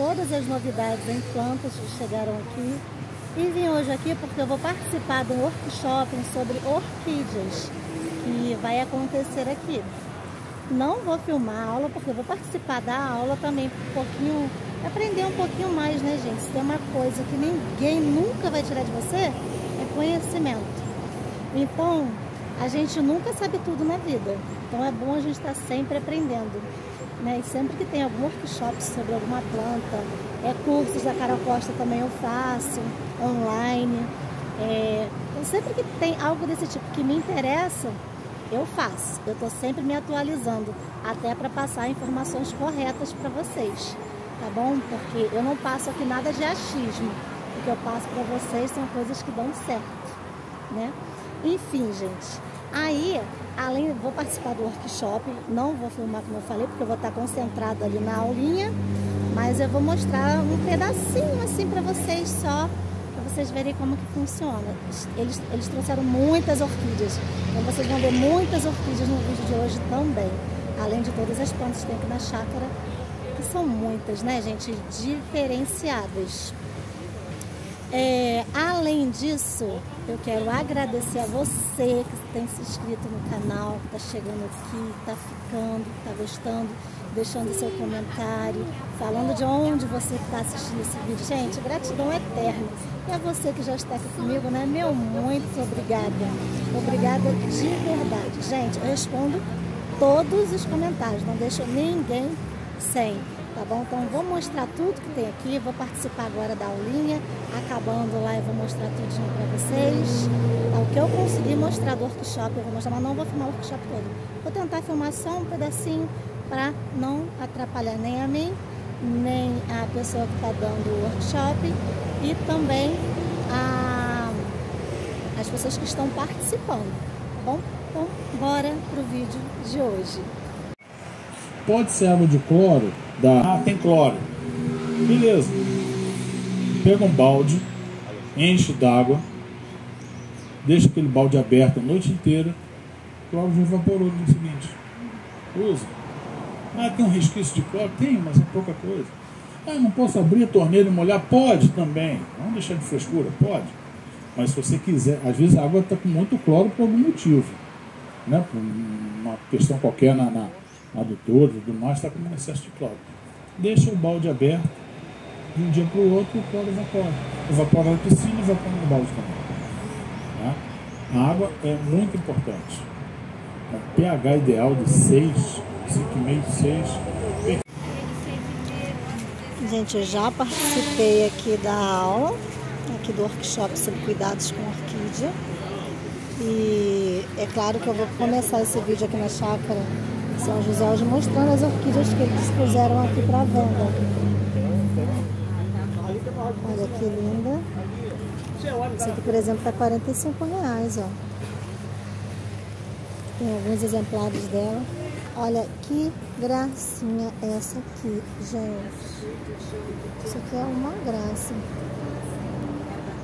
todas as novidades em plantas que chegaram aqui. E vim hoje aqui porque eu vou participar de um workshop sobre orquídeas que vai acontecer aqui. Não vou filmar a aula porque eu vou participar da aula também um pouquinho, aprender um pouquinho mais, né gente? Se tem uma coisa que ninguém nunca vai tirar de você, conhecimento. Então, a gente nunca sabe tudo na vida. Então é bom a gente estar sempre aprendendo. Né? E sempre que tem algum workshop sobre alguma planta, é cursos da Carol Costa também eu faço, online. É, então sempre que tem algo desse tipo que me interessa, eu faço. Eu estou sempre me atualizando, até para passar informações corretas para vocês, tá bom? Porque eu não passo aqui nada de achismo. O que eu passo para vocês são coisas que dão certo, né? Enfim, gente. Aí, além, vou participar do workshop, não vou filmar como eu falei, porque eu vou estar concentrado ali na aulinha, mas eu vou mostrar um pedacinho assim para vocês só, para vocês verem como que funciona. Eles, eles trouxeram muitas orquídeas, então vocês vão ver muitas orquídeas no vídeo de hoje também, além de todas as plantas que tem aqui na chácara, que são muitas, né, gente, diferenciadas. É, além disso, eu quero agradecer a você que tem se inscrito no canal, que está chegando aqui, está ficando, está gostando, deixando seu comentário, falando de onde você está assistindo esse vídeo. Gente, gratidão eterna. E a você que já está aqui comigo, né? Meu muito obrigada. Obrigada de verdade. Gente, eu respondo todos os comentários, não deixo ninguém sem tá bom? Então vou mostrar tudo que tem aqui, vou participar agora da aulinha, acabando lá eu vou mostrar tudinho para vocês. Tá, o que eu consegui mostrar do workshop eu vou mostrar, mas não vou filmar o workshop todo. Vou tentar filmar só um pedacinho para não atrapalhar nem a mim, nem a pessoa que está dando o workshop e também a, as pessoas que estão participando, tá bom? Então, bora pro vídeo de hoje. Pode ser água de cloro da. Ah, tem cloro. Beleza. Pega um balde, enche d'água, deixa aquele balde aberto a noite inteira, o cloro já evaporou no dia seguinte. Usa. Ah, tem um resquício de cloro? Tem, mas é pouca coisa. Ah, não posso abrir a torneira e molhar? Pode também. Vamos deixar de frescura? Pode. Mas se você quiser, às vezes a água está com muito cloro por algum motivo. Né? Por uma questão qualquer na, na adutor e tudo mais, está com um excesso de cloro deixa o balde aberto, de um dia para o outro o cloro evapora. Evapora na piscina evapora no balde também. Tá? A água é muito importante. Um pH ideal de 6, 5,5, 6. Gente, eu já participei aqui da aula, aqui do workshop sobre cuidados com orquídea. E é claro que eu vou começar esse vídeo aqui na chácara são José hoje mostrando as orquídeas que eles puseram aqui para venda. Olha que linda. Essa aqui, por exemplo, está 45 reais, ó. Tem alguns exemplares dela. Olha que gracinha essa aqui, gente. Isso aqui é uma graça.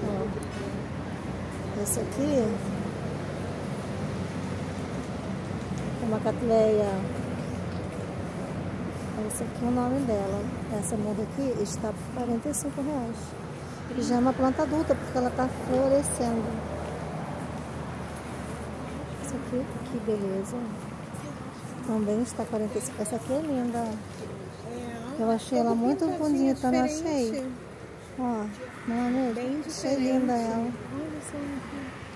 Ó. Essa aqui uma catleia. Esse aqui é o nome dela. Essa muda aqui está por 45 reais. E já é uma planta adulta, porque ela está florescendo. Essa aqui, que beleza. Também está 45. Essa aqui é linda. Eu achei ela muito bonita, não achei? Ó, não é mesmo? Achei linda ela.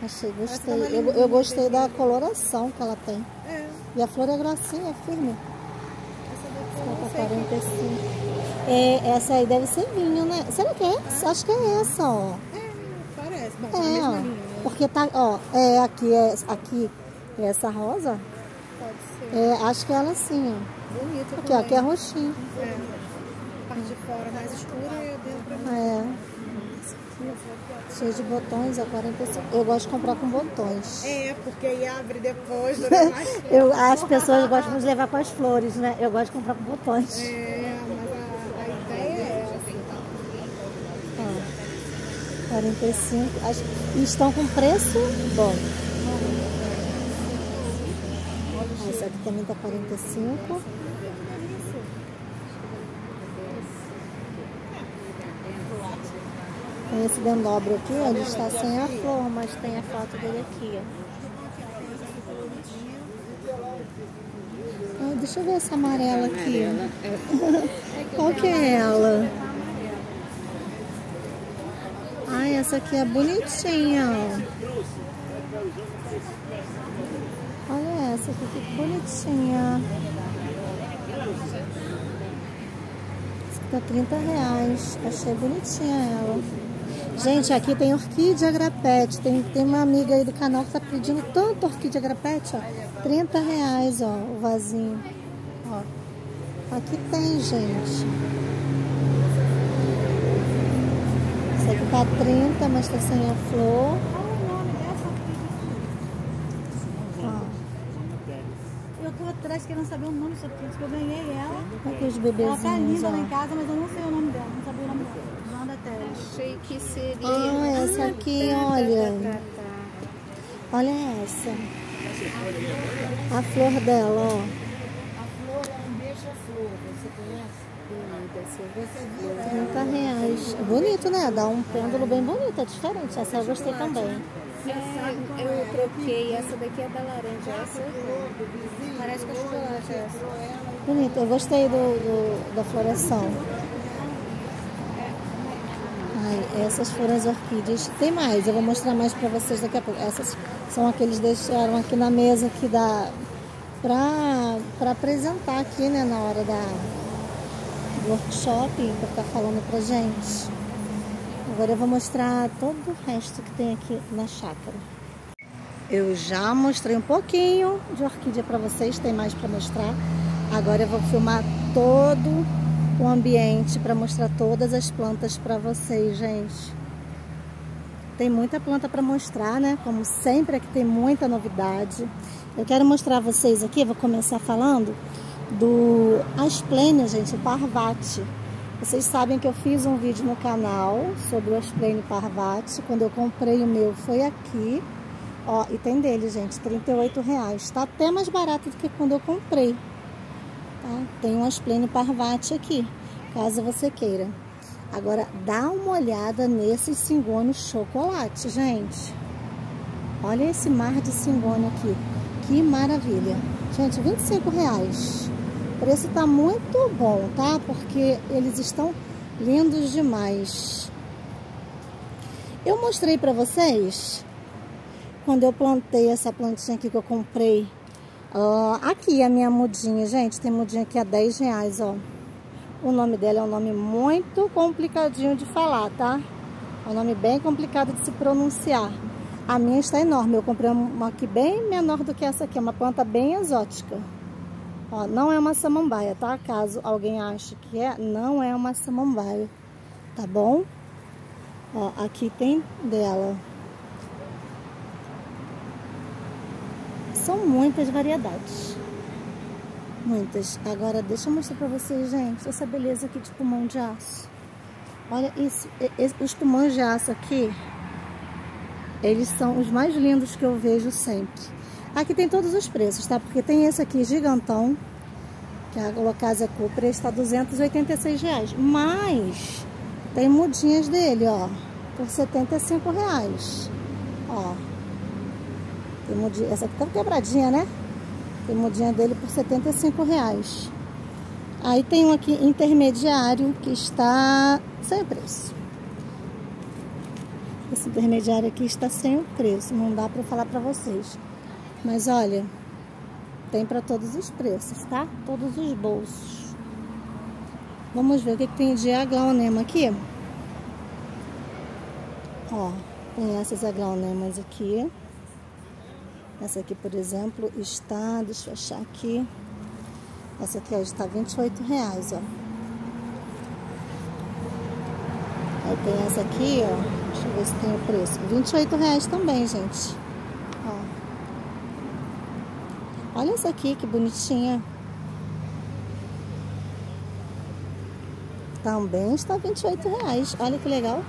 Achei, gostei. Eu, eu gostei da coloração que ela tem. É. E a flor é grossinha, é firme. Essa daqui 45. É, essa aí deve ser vinho, né? Será que é essa? Acho que é essa, ó. É, parece. Bom, é, ó. Linha, né? Porque tá, ó, é aqui, é, aqui é essa rosa. Pode ser. É, acho que é ela sim, ó. Bonita Aqui, ó, aqui é roxinho. É. A parte de fora mais escura e dentro pra É. Cheio de botões, a 45. Eu gosto de comprar com botões. É, porque aí abre depois. eu, as pessoas gostam de levar com as flores, né? Eu gosto de comprar com botões. É, mas a, a ideia é essa. 45. Acho, e estão com preço bom. Essa aqui também tá 45. Tem esse dendobro aqui, ó, ele está sem a flor, mas tem a foto dele aqui, ó. Ai, deixa eu ver essa amarela aqui. Qual que é ela? Ai, essa aqui é bonitinha, ó. Olha essa aqui, que bonitinha. Essa aqui tá 30 reais. Achei bonitinha ela. Gente, aqui tem orquídea agrapete. Tem, tem uma amiga aí do canal que tá pedindo tanto orquídea agrapete, ó. 30 reais, ó, o vasinho. Ó. Aqui tem, gente. Essa aqui tá 30, mas tá sem a flor. Eu tô atrás querendo saber o nome dessa orquídea, que eu ganhei ela. Aqui os Ela bebezinhos, tá linda lá em ó. casa, mas eu não sei o nome dela. Não sabia o nome dela. Achei que seria. Ah, essa aqui, olha. Olha essa. A flor dela, ó. A flor é um beija-flor, você conhece? Você 30 reais. É bonito, né? Dá um pêndulo bem bonito, é diferente. Essa eu gostei também. É, eu troquei. Essa daqui é da laranja. Essa Parece com chocolate essa. Bonito, eu gostei do, do- da floração. Ai, essas foram as orquídeas. Tem mais, eu vou mostrar mais pra vocês daqui a pouco. Essas são aqueles que deixaram aqui na mesa aqui da pra apresentar aqui, né, na hora da do workshop, pra estar falando pra gente. Agora eu vou mostrar todo o resto que tem aqui na chácara. Eu já mostrei um pouquinho de orquídea para vocês, tem mais para mostrar. Agora eu vou filmar todo o ambiente para mostrar todas as plantas para vocês, gente. Tem muita planta para mostrar, né? Como sempre aqui tem muita novidade. Eu quero mostrar a vocês aqui, vou começar falando do Asplenia, gente, o Parvati. Vocês sabem que eu fiz um vídeo no canal sobre o Asplenia Parvati. Quando eu comprei o meu foi aqui. Ó, e tem dele, gente, 38 reais. Tá até mais barato do que quando eu comprei. Tem um Asplenia Parvati aqui, caso você queira. Agora, dá uma olhada nesses cingônios chocolate, gente. Olha esse mar de cingônio aqui. Que maravilha. Gente, 25 reais. O preço tá muito bom, tá? Porque eles estão lindos demais. Eu mostrei pra vocês quando eu plantei essa plantinha aqui que eu comprei. Ó, aqui a minha mudinha, gente. Tem mudinha aqui a 10 reais, ó. O nome dela é um nome muito complicadinho de falar, tá? É um nome bem complicado de se pronunciar. A minha está enorme. Eu comprei uma aqui bem menor do que essa aqui. É uma planta bem exótica. Ó, não é uma samambaia, tá? Caso alguém ache que é, não é uma samambaia. Tá bom? Ó, aqui tem dela. São muitas variedades. Muitas. Agora, deixa eu mostrar pra vocês, gente, essa beleza aqui de pulmão de aço. Olha isso. Os pulmões de aço aqui, eles são os mais lindos que eu vejo sempre. Aqui tem todos os preços, tá? Porque tem esse aqui gigantão, que é a Locasa Cupra, esse tá 286 reais. Mas tem mudinhas dele, ó, por 75 reais. Ó. Mudinha, essa aqui tá quebradinha, né? Tem dele por 75 reais. Aí tem um aqui intermediário que está sem preço. Esse intermediário aqui está sem o preço, não dá para falar para vocês. Mas olha, tem para todos os preços, tá? Todos os bolsos. Vamos ver o que, que tem de aglaonema aqui. Ó, tem essas aglaunemas aqui. Essa aqui, por exemplo, está, deixa eu achar aqui. Essa aqui ó, está 28 reais, ó. Aí tem essa aqui, ó. Deixa eu ver se tem o preço. 28 reais também, gente. Ó. Olha essa aqui, que bonitinha. Também está 28 reais. Olha que legal.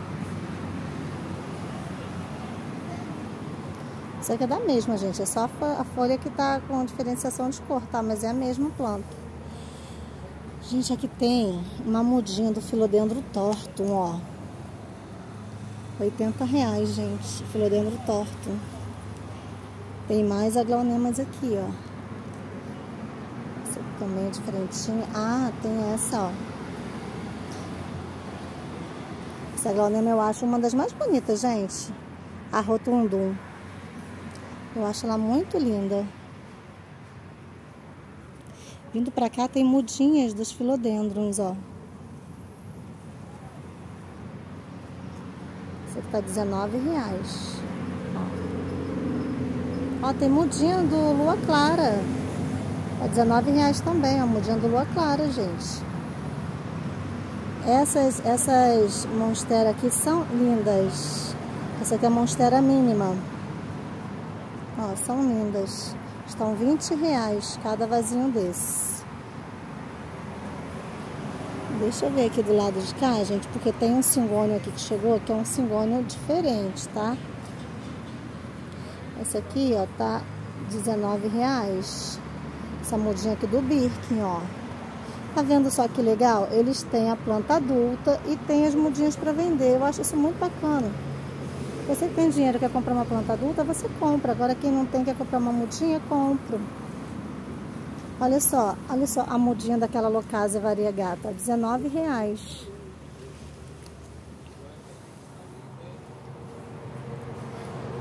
Isso aqui é da mesma, gente. É só a folha que tá com diferenciação de cor, tá? Mas é a mesma planta. Gente, aqui tem uma mudinha do filodendro torto, ó. 80 reais, gente. Filodendro torto. Tem mais aglaonemas aqui, ó. Essa aqui também é diferentinha. Ah, tem essa, ó. Essa aglaonema eu acho uma das mais bonitas, gente. A rotundum. Eu acho ela muito linda. Vindo pra cá tem mudinhas dos filodendrons, ó. Esse aqui tá 19 reais. Ó. ó, tem mudinha do Lua Clara. Tá 19 reais também, ó. Mudinha do Lua Clara, gente. Essas, essas monstera aqui são lindas. Essa aqui é a monstera mínima. Ó, são lindas. Estão 20 reais cada vasinho desse. Deixa eu ver aqui do lado de cá, gente, porque tem um cingônio aqui que chegou, que é um cingônio diferente, tá? Essa aqui, ó, tá 19 reais. Essa mudinha aqui do Birkin, ó. Tá vendo só que legal? Eles têm a planta adulta e tem as mudinhas para vender. Eu acho isso muito bacana. Você tem dinheiro quer comprar uma planta adulta, você compra. Agora quem não tem quer comprar uma mudinha, compra. Olha só, olha só a mudinha daquela locásia variegata, 19,00 reais.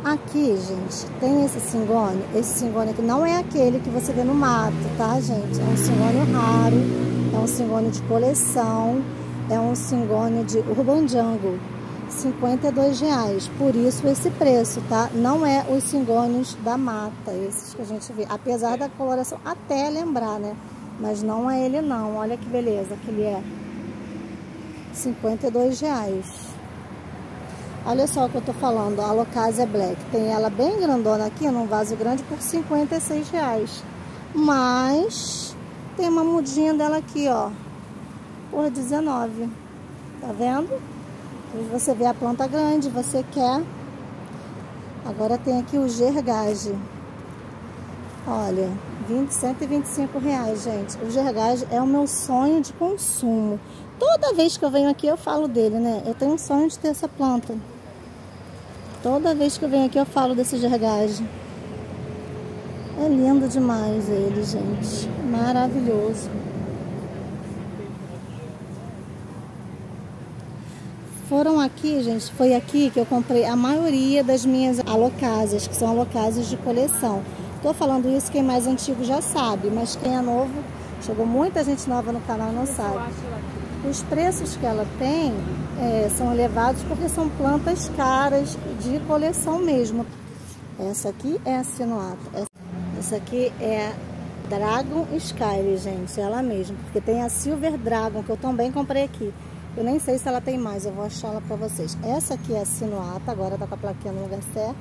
Aqui, gente, tem esse cingônio. Esse cingônio aqui não é aquele que você vê no mato, tá, gente? É um cingônio raro, é um cingônio de coleção, é um cingônio de urban jungle. 52 reais. Por isso esse preço, tá? Não é os cingônios da mata, esses que a gente vê. Apesar da coloração até lembrar, né? Mas não é ele não. Olha que beleza que ele é. 52 reais. Olha só o que eu tô falando. A Locasia Black. Tem ela bem grandona aqui, num vaso grande, por 56 reais. Mas tem uma mudinha dela aqui, ó. Por 19. Tá vendo? Você vê a planta grande, você quer. Agora tem aqui o gergage. Olha, 20, 125 reais, gente. O gergage é o meu sonho de consumo. Toda vez que eu venho aqui eu falo dele, né? Eu tenho um sonho de ter essa planta. Toda vez que eu venho aqui eu falo desse gergage. É lindo demais ele, gente. Maravilhoso. Foram aqui, gente, foi aqui que eu comprei a maioria das minhas alocásias, que são alocásias de coleção. Tô falando isso, quem é mais antigo já sabe, mas quem é novo, chegou muita gente nova no canal não sabe. Os preços que ela tem é, são elevados porque são plantas caras de coleção mesmo. Essa aqui é a sinuata. Essa aqui é a Dragon Sky, gente, ela mesma. Porque tem a Silver Dragon, que eu também comprei aqui. Eu nem sei se ela tem mais, eu vou achar ela pra vocês. Essa aqui é a sinuata, agora tá com a plaquinha no lugar certo.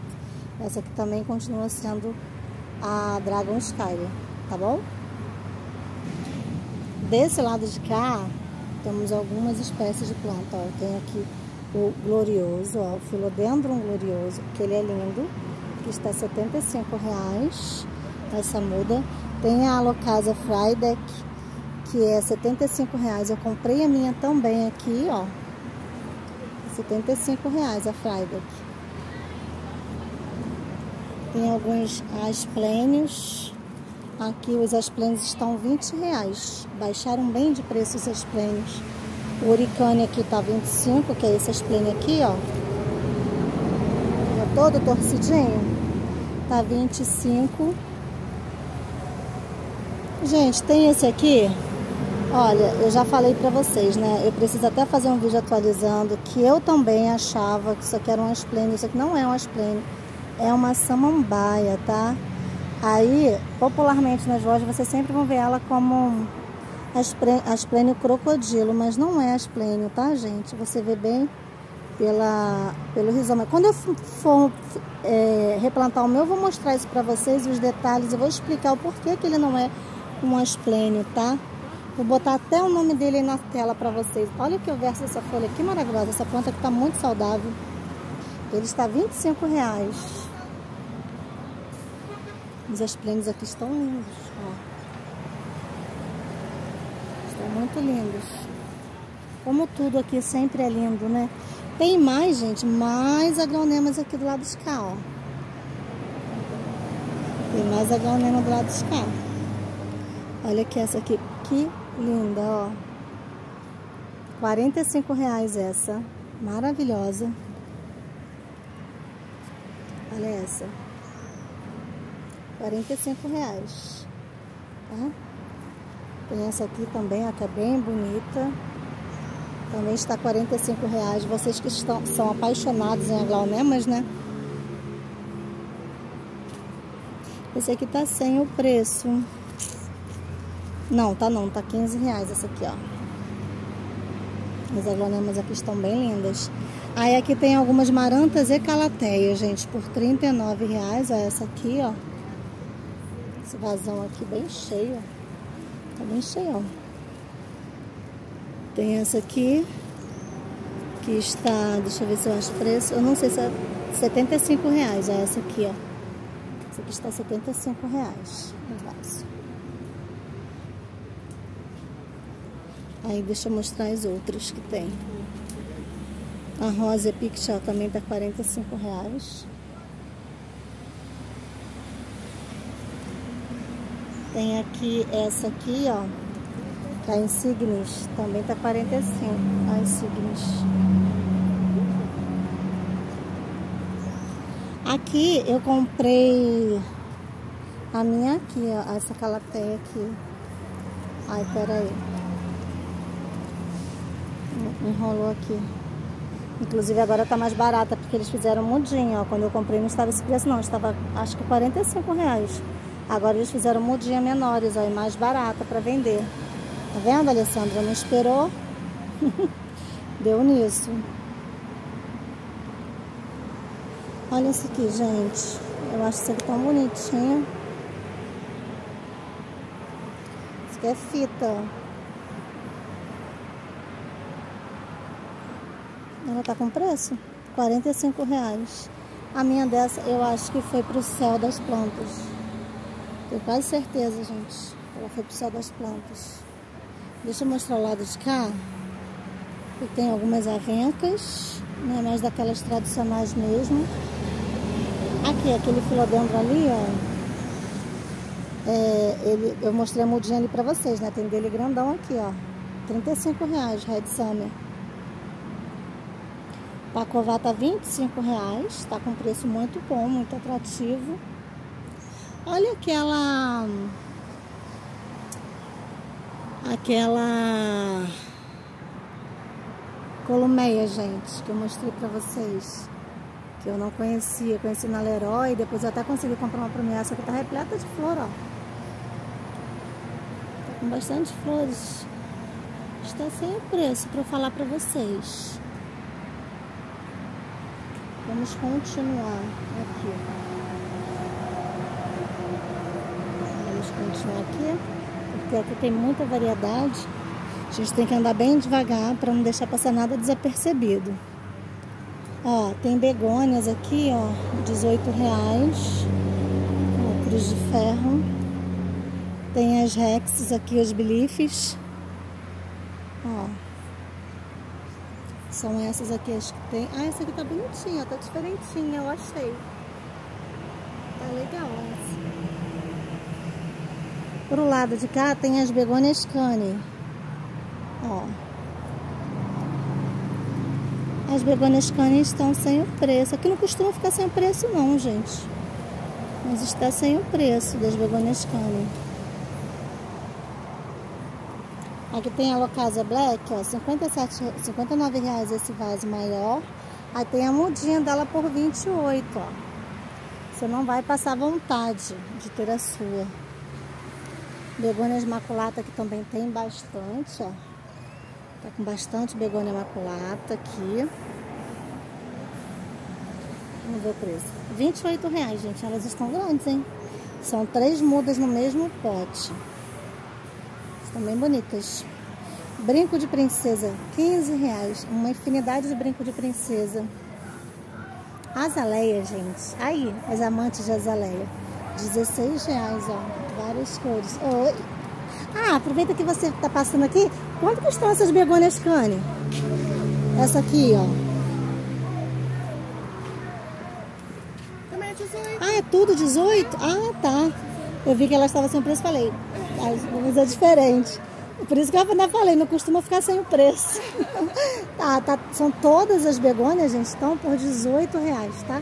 Essa aqui também continua sendo a Dragon Sky, tá bom? Desse lado de cá, temos algumas espécies de planta, ó. Tem aqui o glorioso, ó, o Philodendron glorioso, que ele é lindo, que está 75 reais, essa muda. Tem a Alocasia Friedeck, que é 75 reais. Eu comprei a minha também aqui, ó. 75 reais a Freiberg. Tem alguns asplênios. Aqui os asplênios estão 20 reais. Baixaram bem de preço os asplênios. O Oricane aqui tá 25, que é esse asplênio aqui, ó. É todo torcidinho. Tá 25. Gente, tem esse aqui Olha, eu já falei pra vocês, né? Eu preciso até fazer um vídeo atualizando que eu também achava que isso aqui era um asplênio. Isso aqui não é um asplênio, é uma samambaia, tá? Aí, popularmente nas lojas, vocês sempre vão ver ela como asplênio crocodilo, mas não é asplênio, tá, gente? Você vê bem pela, pelo rizoma. Quando eu for é, replantar o meu, eu vou mostrar isso pra vocês, os detalhes. Eu vou explicar o porquê que ele não é um asplênio, tá? Vou botar até o nome dele aí na tela para vocês. Olha que eu verso essa folha, que maravilhosa. Essa planta que está muito saudável. Ele está 25 reais. Os esplêndidos aqui estão lindos, ó. Estão muito lindos. Como tudo aqui sempre é lindo, né? Tem mais, gente, mais agronemas aqui do lado de cá, ó. Tem mais agronema do lado de cá. Olha aqui essa aqui, que linda, ó. 45 reais essa, maravilhosa. Olha essa. 45 reais. Tá? Tem essa aqui também, ó, que é bem bonita. Também está 45 reais. Vocês que estão, são apaixonados em aglaunemas, né? Esse aqui tá sem o preço. Não, tá não. Tá 15 reais essa aqui, ó. As aglonemas aqui estão bem lindas. Aí aqui tem algumas marantas e calateias, gente, por 39 reais. Ó, essa aqui, ó. Esse vazão aqui bem cheio. Tá bem cheio. Tem essa aqui, que está, deixa eu ver se eu acho preço. Eu não sei se é 75 reais, ó, essa aqui, ó. Essa aqui está 75 reais no vaso. Aí deixa eu mostrar as outras que tem. A rosa Picture também tá 45 reais. Tem aqui essa aqui, ó. Que a Insignis. Também tá 45. A Insignis. Aqui eu comprei a minha aqui, ó. Essa calateia aqui. Ai, peraí. Enrolou aqui. Inclusive agora tá mais barata, porque eles fizeram mudinha, ó. Quando eu comprei não estava esse preço não, estava acho que 45 reais. Agora eles fizeram mudinha menores, ó, e mais barata para vender. Tá vendo, Alessandra? Não esperou? Deu nisso. Olha esse aqui, gente. Eu acho esse aqui tão bonitinho. Isso aqui é fita, Ela tá com preço? 45 reais. A minha dessa eu acho que foi pro céu das plantas. Tenho quase certeza, gente. Ela foi pro céu das plantas. Deixa eu mostrar o lado de cá. E tem algumas avencas, né? Mais daquelas tradicionais mesmo. Aqui, aquele filodendro ali, ó. É, ele, eu mostrei a mudinha ali pra vocês, né? Tem dele grandão aqui, ó. 35 reais, Red Summer. Pacová tá 25 reais, tá com preço muito bom, muito atrativo. Olha aquela... Aquela... Columeia, gente, que eu mostrei pra vocês. Que eu não conhecia, conheci na Leroy, depois eu até consegui comprar uma pra mim, essa que tá repleta de flor, ó. Tá com bastante flores. Está sem preço pra eu falar pra vocês. Vamos continuar aqui. Vamos continuar aqui, porque aqui tem muita variedade. A gente tem que andar bem devagar para não deixar passar nada desapercebido. Ó, tem begônias aqui, ó, 18 reais. Ó, cruz de ferro. Tem as rexes aqui, os bilifes. Ó. São essas aqui as que tem. Ah, essa aqui tá bonitinha, tá diferentinha, eu achei. Tá legal essa. Pro lado de cá tem as begônias cane. Ó. As begônias cane estão sem o preço. Aqui não costuma ficar sem o preço não, gente. Mas está sem o preço das begônias cane. Aqui tem a Locasa Black, ó, 57, 59 reais esse vaso maior. Aí tem a mudinha dela por 28, ó. Você não vai passar vontade de ter a sua. Begônias maculata que também tem bastante, ó. Tá com bastante begônia maculata aqui. Vamos ver o preço. 28 reais, gente. Elas estão grandes, hein? São três mudas no mesmo pote. Estão bem bonitas. Brinco de princesa, 15 reais. Uma infinidade de brinco de princesa. Azaleia, gente. Aí, as amantes de azaleia. 16 reais, ó. Várias cores. Oi. Ah, aproveita que você tá passando aqui. Quanto custam essas begônias cane? Essa aqui, ó. Também é 18. Ah, é tudo 18? Ah, tá. Eu vi que ela estava sem preço, falei. Mas é diferente. Por isso que eu ainda falei, não costuma ficar sem o preço. tá, tá, são todas as begônias, gente, estão por 18 reais, tá?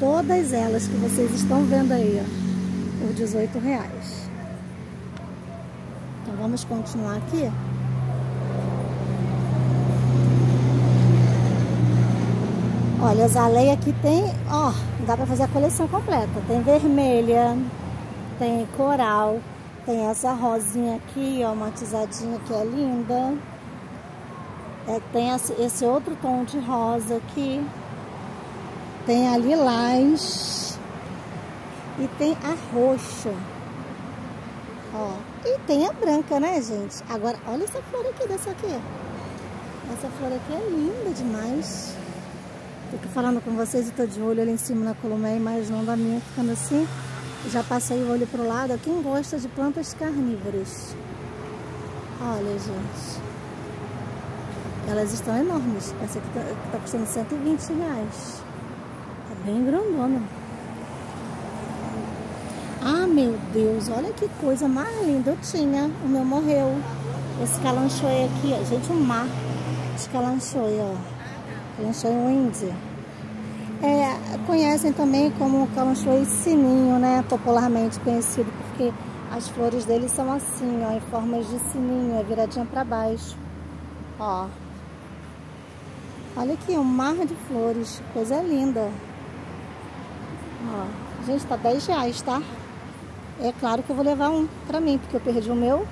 Todas elas que vocês estão vendo aí, ó, por 18 reais. Então vamos continuar aqui. Olha, as aleias aqui tem, ó, dá pra fazer a coleção completa. Tem vermelha, tem coral, tem essa rosinha aqui, ó, matizadinha que é linda. É, tem esse outro tom de rosa aqui. Tem a lilás. E tem a roxa. Ó. E tem a branca, né, gente? Agora, olha essa flor aqui, dessa aqui. Essa flor aqui é linda demais. Fico falando com vocês e tô de olho ali em cima na columé, mas não da minha ficando assim. Já passei o olho pro lado. Quem gosta de plantas carnívoras? Olha, gente. Elas estão enormes. Essa aqui tá, tá custando 120 reais. É bem grandona. Ah, meu Deus. Olha que coisa mais linda. Eu tinha. O meu morreu. Esse calanchoe aqui, ó. Gente, um mar de calanchoe, ó. Calanchoe Windy. É, conhecem também como calanchoe sininho, né? Popularmente conhecido, porque as flores dele são assim, ó, em formas de sininho, é viradinha para baixo. Ó. Olha aqui, um mar de flores, coisa linda. Ó. Gente, tá 10 reais, tá? É claro que eu vou levar um pra mim, porque eu perdi o meu.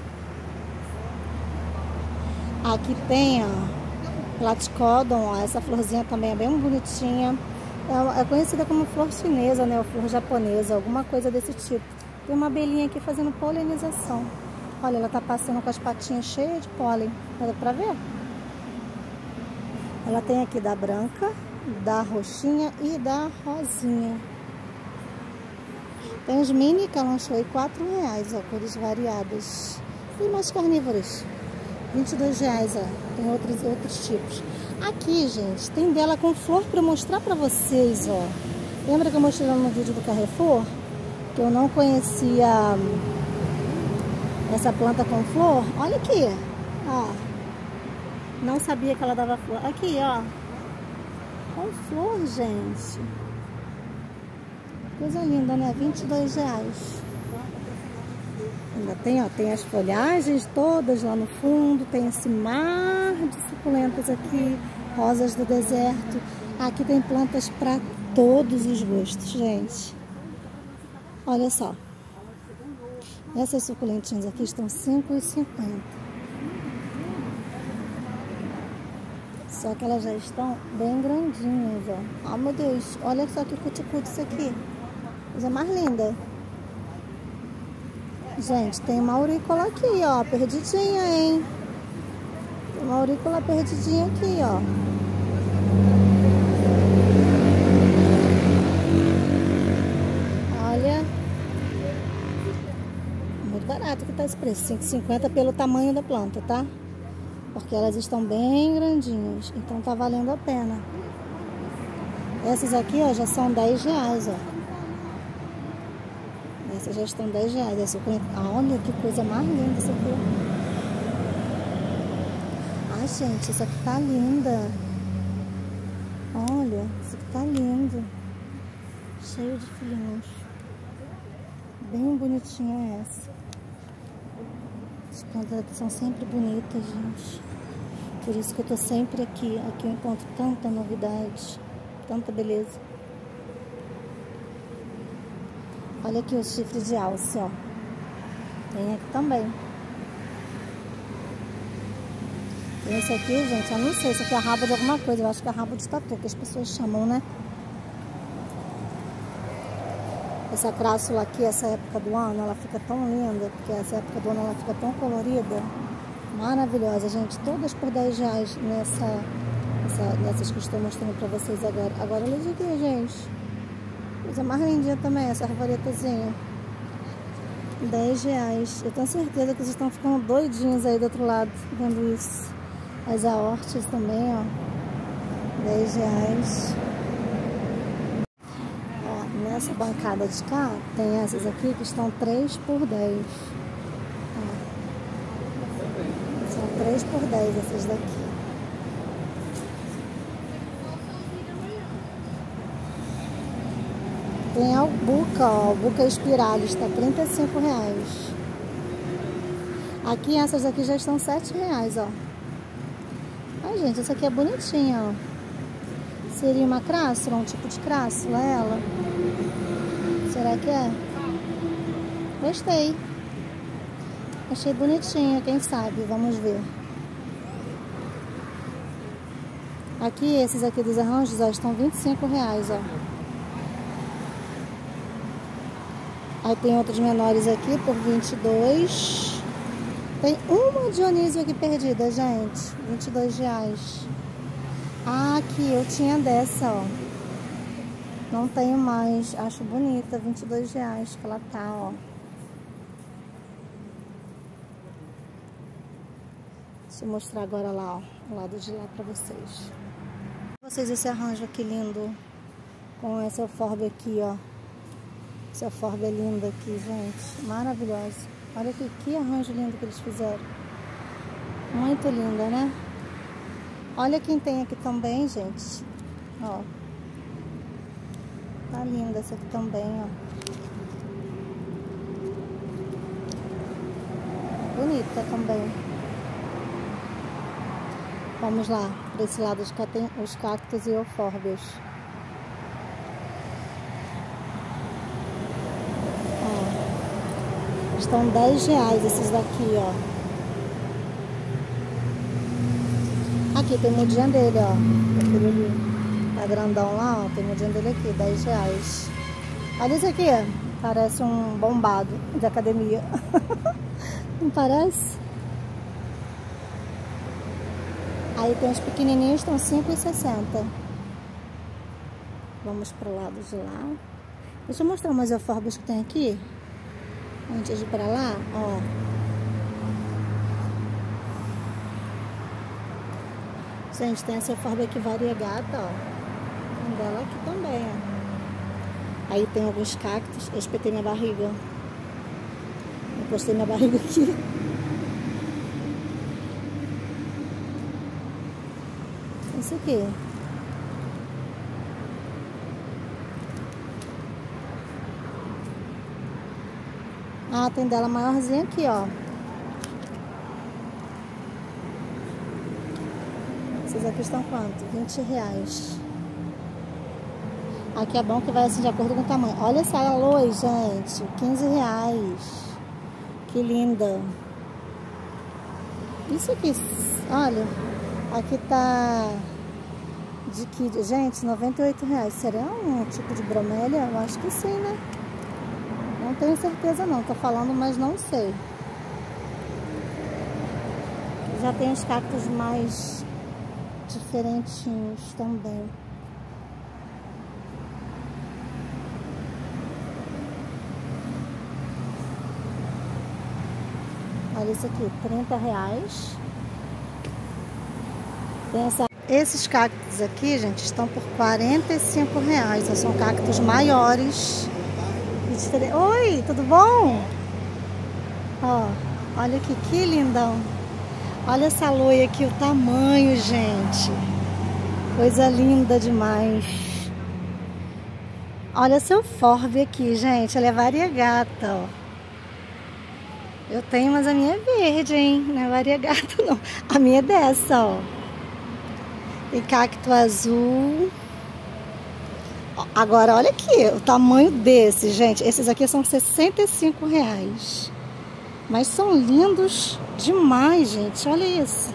Aqui tem, ó, platicodon, ó, essa florzinha também é bem bonitinha. É, é conhecida como flor chinesa, né? Ou flor japonesa, alguma coisa desse tipo. Tem uma abelhinha aqui fazendo polinização. Olha, ela tá passando com as patinhas cheias de pólen. Dá pra ver? Ela tem aqui da branca, da roxinha e da rosinha. Tem os mini calanchoe, 4 reais, ó, cores variadas. Tem mais carnívoros, 22 reais, ó. Tem outros, outros tipos. Aqui, gente, tem dela com flor para mostrar para vocês, ó. Lembra que eu mostrei no vídeo do Carrefour? Que eu não conhecia hum, essa planta com flor? Olha aqui, ó. Não sabia que ela dava flor. Aqui, ó. Com flor, gente. Coisa linda, né? 22 reais. Ainda tem, ó, tem as folhagens todas lá no fundo, tem esse mar de suculentas aqui, rosas do deserto. Aqui tem plantas para todos os gostos, gente. Olha só. Essas suculentinhas aqui estão R$ 5,50. Só que elas já estão bem grandinhas, ó. Oh, meu Deus. Olha só que cuticute isso aqui. Coisa mais linda. Gente, tem uma aurícula aqui, ó, perdidinha, hein? Tem uma aurícula perdidinha aqui, ó. Olha. Muito barato que tá esse preço. 5,50 pelo tamanho da planta, tá? Porque elas estão bem grandinhas. Então tá valendo a pena. Essas aqui, ó, já são 10 reais, ó. Essas já estão 10 reais. Essa Olha que coisa mais linda essa aqui. Ai, gente, essa aqui tá linda. Olha, essa aqui tá lindo. Cheio de filhinhos. Bem bonitinha essa. São sempre bonitas, gente. Por isso que eu tô sempre aqui. Aqui eu encontro tanta novidade, tanta beleza. Olha aqui o chifre de alce, ó. Tem aqui também. Esse aqui, gente, eu não sei, isso aqui é rabo de alguma coisa. Eu acho que é rabo de tatu, que as pessoas chamam, né? Essa crássula aqui, essa época do ano, ela fica tão linda, porque essa época do ano ela fica tão colorida. Maravilhosa, gente. Todas por 10 reais nessa, nessa, nessas que estou mostrando pra vocês agora. Agora olha aqui, gente. Coisa mais lindinha também, essa arvoretazinha. 10 reais. Eu tenho certeza que vocês estão ficando doidinhos aí do outro lado vendo isso. As aortes também, ó. 10 reais. Ó, nessa bancada de cá, tem essas aqui que estão 3 por 10. Ó. São 3 por 10 essas daqui. Tem albuca, ó, albuca espiralho, está 35 reais. Aqui essas aqui já estão 7 reais, ó. Ai, gente, essa aqui é bonitinha, ó. Seria uma crássula, um tipo de crássula, ela. Será que é? Gostei. Achei bonitinha, quem sabe? Vamos ver. Aqui, esses aqui dos arranjos, ó, estão 25 reais, ó. Aí tem outros menores aqui por 22. Tem uma Dionísio aqui perdida, gente. 22 reais. Ah, aqui eu tinha dessa, ó. Não tenho mais. Acho bonita, 22 reais que ela tá, ó. Deixa eu mostrar agora lá, ó. O lado de lá pra vocês. Vocês esse arranjo aqui lindo. Com essa alforbe aqui, ó. Essa forma é linda aqui, gente. Maravilhosa. Olha aqui, que arranjo lindo que eles fizeram. Muito linda, né? Olha quem tem aqui também, gente. Ó. Tá linda essa aqui também, ó. Bonita também. Vamos lá. Desse lado os cactos e eufórbias. Estão 10 reais esses daqui, ó. Aqui tem mudinha dele, ó. Aquele ali. Grandão lá, ó. Tem mudinha dele aqui, 10 reais. Olha isso aqui. Parece um bombado de academia. Não parece? Aí tem os pequenininhos, estão 5,60. Vamos pro lado de lá. Deixa eu mostrar umas eufórbas que tem aqui. Antes de ir pra lá, ó. Gente, tem essa forma aqui variegata, ó. Tem dela aqui também, ó. Aí tem alguns cactos. Eu espetei minha barriga. Eu postei minha barriga aqui. Isso aqui. Ah, tem dela maiorzinha aqui, ó. Esses aqui estão quanto? 20 reais. Aqui é bom que vai assim de acordo com o tamanho. Olha essa aloe, gente. 15 reais. Que linda. Isso aqui, olha. Aqui tá de que, gente, 98 reais. Será um tipo de bromélia? Eu acho que sim, né? Não tenho certeza não, tô falando, mas não sei. Já tem os cactos mais diferentinhos também. Olha isso aqui, 30 reais. Essa... Esses cactos aqui, gente, estão por 45 reais. São cactos maiores. Oi, tudo bom? Ó, olha aqui, que lindão. Olha essa loia aqui, o tamanho, gente. Coisa linda demais. Olha seu forve aqui, gente. Ela é variegata, ó. Eu tenho, mas a minha é verde, hein? Não é variegata, não. A minha é dessa, ó. Tem cacto azul. Agora, olha aqui, o tamanho desse, gente. Esses aqui são 65 reais. Mas são lindos demais, gente. Olha isso.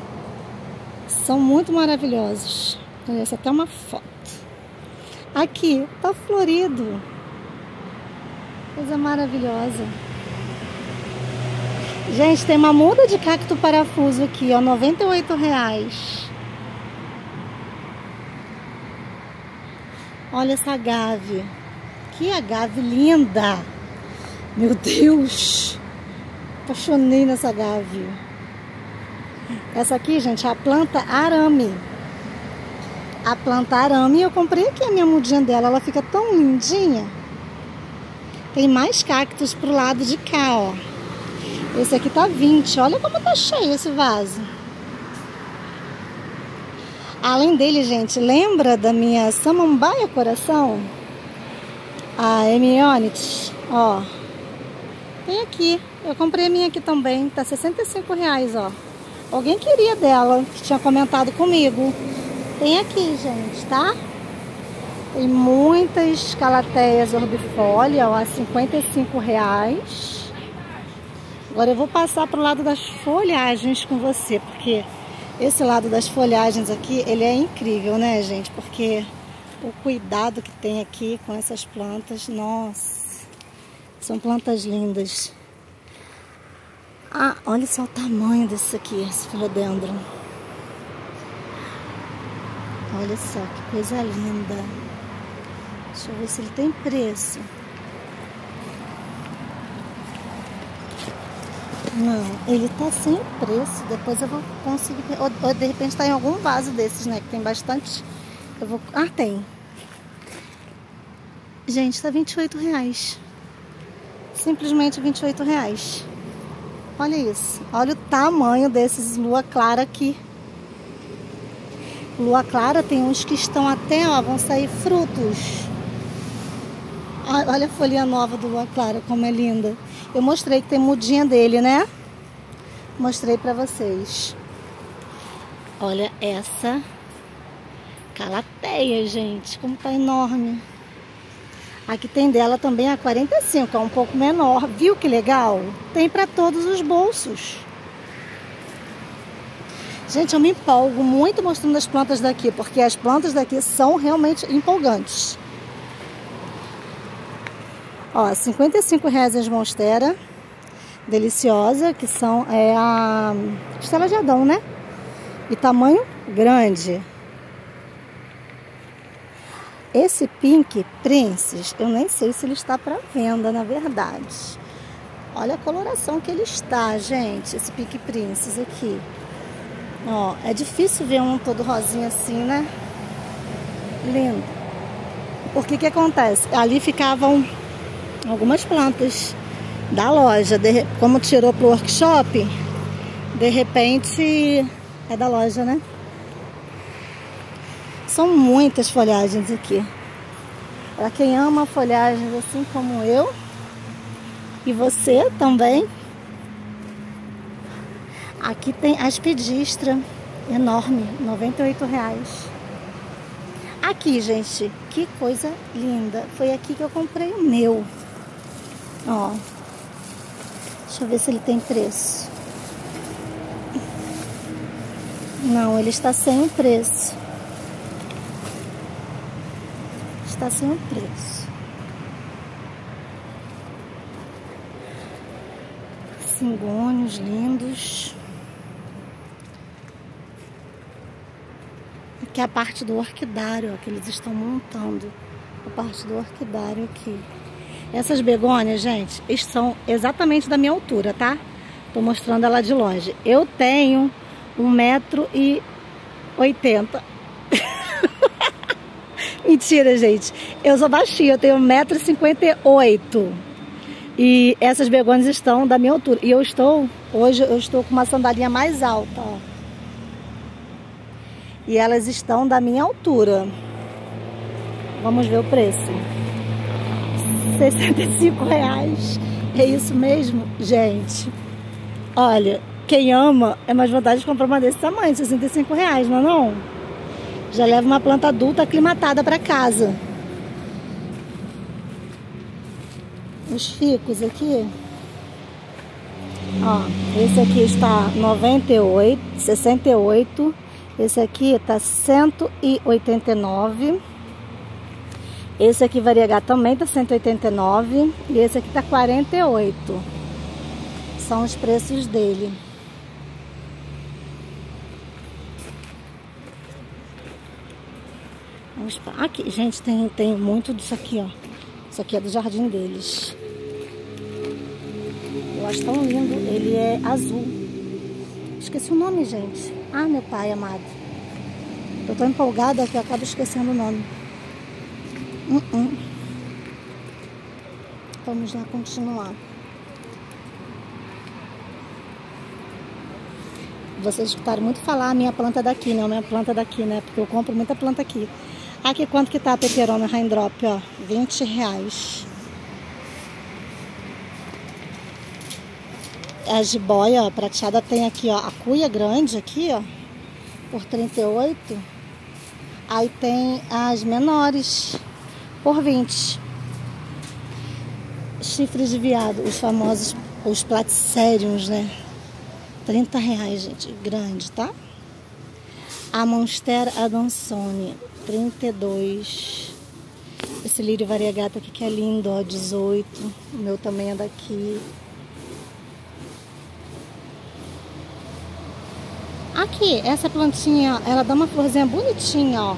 São muito maravilhosos. Essa até uma foto. Aqui, tá florido. Coisa maravilhosa. Gente, tem uma muda de cacto parafuso aqui, ó, 98 reais. Olha essa gave. que agave linda! Meu Deus! Apaixonei nessa agave. Essa aqui, gente, é a planta arame. A planta arame, eu comprei aqui a minha mudinha dela. Ela fica tão lindinha. Tem mais cactos pro lado de cá, ó. Esse aqui tá 20. Olha como tá cheio esse vaso. Além dele, gente, lembra da minha samambaia coração? A Emionit, ó. Tem aqui. Eu comprei a minha aqui também. Tá 65 reais, ó. Alguém queria dela, que tinha comentado comigo. Tem aqui, gente, tá? Tem muitas calateias orbifolia, ó, a 55 reais. Agora eu vou passar pro lado das folhagens com você, porque esse lado das folhagens aqui, ele é incrível, né, gente? Porque o cuidado que tem aqui com essas plantas, nossa, são plantas lindas. Ah, olha só o tamanho desse aqui, esse filodendron. Olha só que coisa linda. Deixa eu ver se ele tem preço. Não, ele tá sem preço. Depois eu vou conseguir. Ou, ou de repente tá em algum vaso desses, né? Que tem bastante. Eu vou. Ah, tem. Gente, tá 28 reais. Simplesmente 28 reais. Olha isso. Olha o tamanho desses lua clara aqui. Lua clara tem uns que estão até, ó, vão sair frutos. Olha a folhinha nova do lua clara, como é linda. Eu mostrei que tem mudinha dele, né? Mostrei pra vocês. Olha essa calateia, gente, como tá enorme. Aqui tem dela também a 45, é um pouco menor. Viu que legal? Tem para todos os bolsos. Gente, eu me empolgo muito mostrando as plantas daqui, porque as plantas daqui são realmente empolgantes. Ó, 55 reais as monstera, deliciosa, que são é a Estela de Adão, né? E tamanho grande. Esse Pink Princess, eu nem sei se ele está para venda, na verdade. Olha a coloração que ele está, gente, esse Pink Princess aqui. Ó, é difícil ver um todo rosinha assim, né? Lindo. Porque que acontece? Ali ficavam algumas plantas da loja. De, como tirou pro workshop, de repente é da loja, né? São muitas folhagens aqui. Para quem ama folhagens assim como eu e você também. Aqui tem a espedistra enorme, 98 reais. Aqui, gente, que coisa linda. Foi aqui que eu comprei o meu. Ó. Deixa eu ver se ele tem preço. Não, ele está sem preço. está sem o preço. Cingônios lindos. Aqui é a parte do orquidário, ó, que eles estão montando. A parte do orquidário aqui. Essas begônias, gente, são exatamente da minha altura, tá? Tô mostrando ela de longe. Eu tenho um metro e oitenta. Mentira, gente. Eu sou baixinha, eu tenho 1,58m. E essas begônias estão da minha altura. E eu estou, hoje eu estou com uma sandalinha mais alta, ó. E elas estão da minha altura. Vamos ver o preço. 65 reais. É isso mesmo, gente. Olha, quem ama é mais vontade de comprar uma desse tamanho, 65 reais, não é não? Já leva uma planta adulta aclimatada para casa. Os ficos aqui. Ó, esse aqui está 98, 68. Esse aqui está 189. Esse aqui variegar também tá 189 e esse aqui tá 48. São os preços dele. Vamos para aqui, gente, tem tem muito disso aqui, ó. Isso aqui é do jardim deles. Eu acho tão lindo. Ele é azul. Esqueci o nome, gente. Ah, meu pai amado. Eu tô empolgada que eu acabo esquecendo o nome. Uh -uh. Vamos lá continuar. Vocês escutaram muito falar a minha planta daqui, né? A minha planta daqui, né? Porque eu compro muita planta aqui. Aqui quanto que tá a peperona Raindrop, ó? 20 reais. A jiboia, ó, prateada tem aqui, ó, a cuia grande aqui, ó, por 38. Aí tem as menores por 20. Chifres de viado, os famosos, os platicériums, né? 30 reais, gente, grande, tá? A Monstera Adansone, 32. Esse lírio variegata aqui que é lindo, ó, 18. O meu também é daqui. Aqui, essa plantinha, ela dá uma florzinha bonitinha, ó.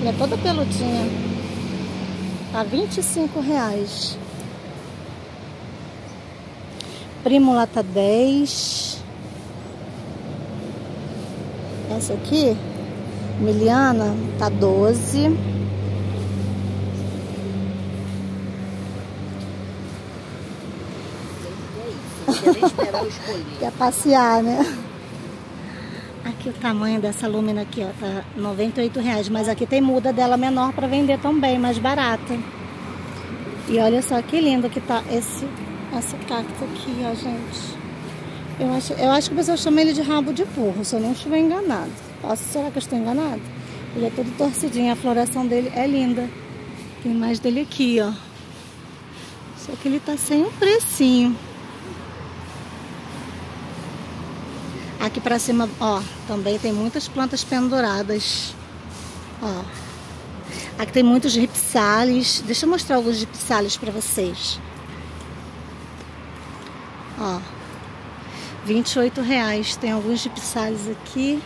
Ela é toda peludinha. Tá 25 reais. Primula tá 10. Essa aqui, Miliana, tá 12. Quer passear, né? Aqui o tamanho dessa lúmina aqui, ó, tá 98 reais. Mas aqui tem muda dela menor para vender também, mais barata. E olha só que lindo que tá esse essa cacto aqui, ó, gente. Eu acho, eu acho que o pessoal chama ele de rabo de burro, se eu não estiver enganado. Posso, será que eu estou enganado? Ele é todo torcidinho, a floração dele é linda. Tem mais dele aqui, ó. Só que ele tá sem um precinho. Aqui pra cima, ó, também tem muitas plantas penduradas. Ó. Aqui tem muitos ripsales. Deixa eu mostrar alguns ripsales pra vocês. Ó, 28 reais. Tem alguns ripsales aqui.